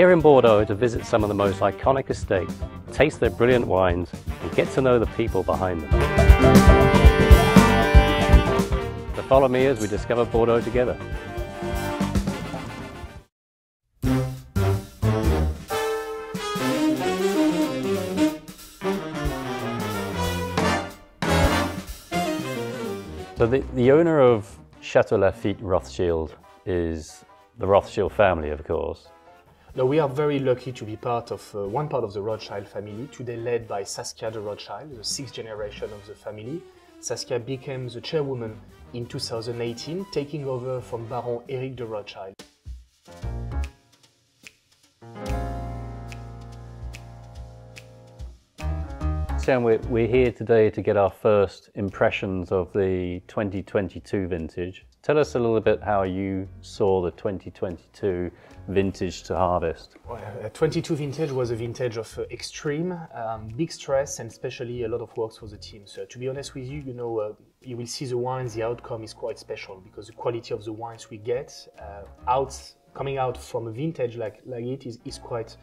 here in Bordeaux to visit some of the most iconic estates, taste their brilliant wines, and get to know the people behind them. So follow me as we discover Bordeaux together. So the, the owner of Chateau Lafite Rothschild is the Rothschild family, of course. Now, we are very lucky to be part of uh, one part of the Rothschild family, today led by Saskia de Rothschild, the sixth generation of the family. Saskia became the chairwoman in 2018, taking over from Baron Eric de Rothschild. Sam, we're, we're here today to get our first impressions of the 2022 vintage. Tell us a little bit how you saw the 2022 vintage to harvest. Well, uh, 22 vintage was a vintage of uh, extreme, um, big stress, and especially a lot of works for the team. So to be honest with you, you know, uh, you will see the wines, the outcome is quite special because the quality of the wines we get uh, out, coming out from a vintage like, like it is, is quite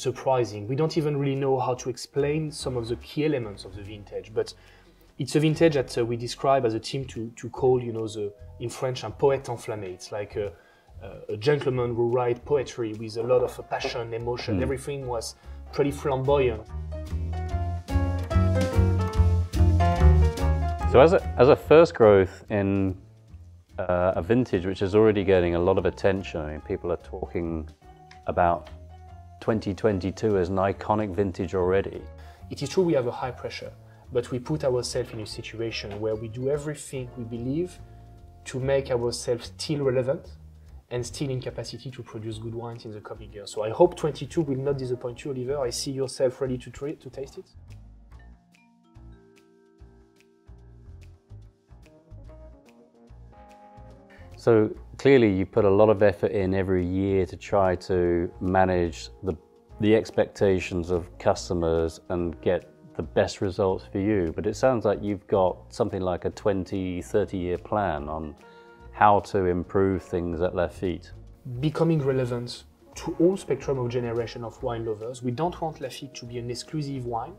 surprising. We don't even really know how to explain some of the key elements of the vintage, but it's a vintage that uh, we describe as a team to, to call, you know, the in French, un poète enflammé. It's like a, a gentleman who write poetry with a lot of passion, emotion. Mm. Everything was pretty flamboyant. So as a, as a first growth in uh, a vintage which is already getting a lot of attention, I mean, people are talking about 2022 as an iconic vintage already. It is true we have a high pressure, but we put ourselves in a situation where we do everything we believe to make ourselves still relevant and still in capacity to produce good wines in the coming years. So I hope 22 will not disappoint you, Oliver. I see yourself ready to, try, to taste it. So clearly you put a lot of effort in every year to try to manage the, the expectations of customers and get the best results for you. But it sounds like you've got something like a 20, 30 year plan on how to improve things at Lafite. Becoming relevant to all spectrum of generation of wine lovers. We don't want Lafite to be an exclusive wine.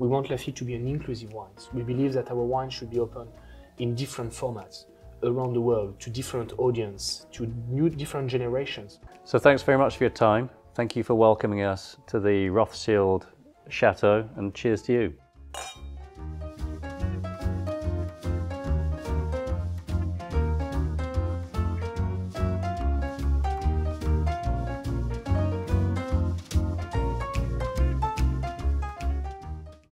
We want Lafite to be an inclusive wine. We believe that our wine should be open in different formats around the world to different audience, to new different generations. So thanks very much for your time. Thank you for welcoming us to the Rothschild Chateau and cheers to you.